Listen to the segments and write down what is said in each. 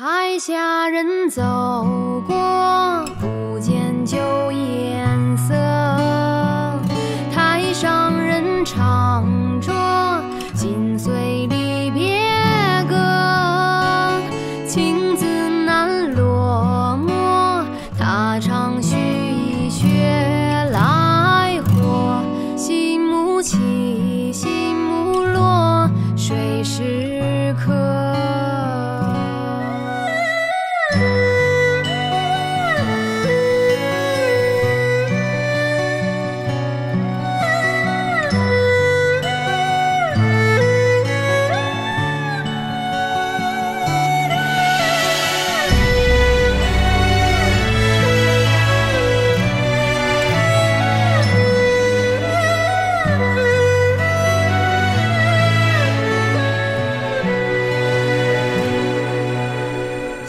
台下人走过，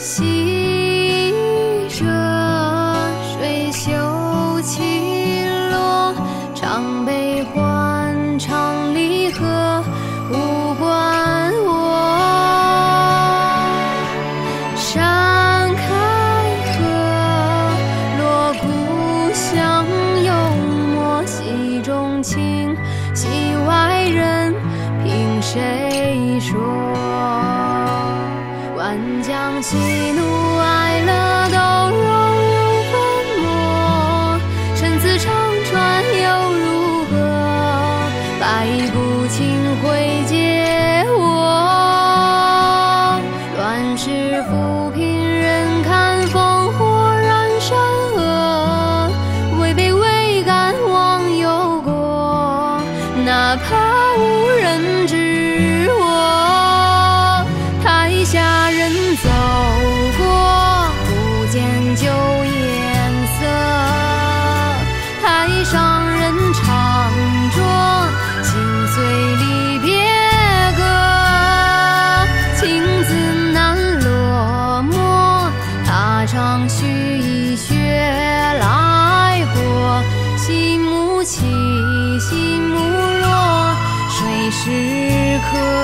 洗着水袖起落，唱悲欢，唱离合，无关我。山开合，锣鼓响，幽默戏中情，戏外人，凭谁说？喜怒哀乐都融入粉墨，陈词唱穿又如何？百步清辉皆我。乱世浮萍 could.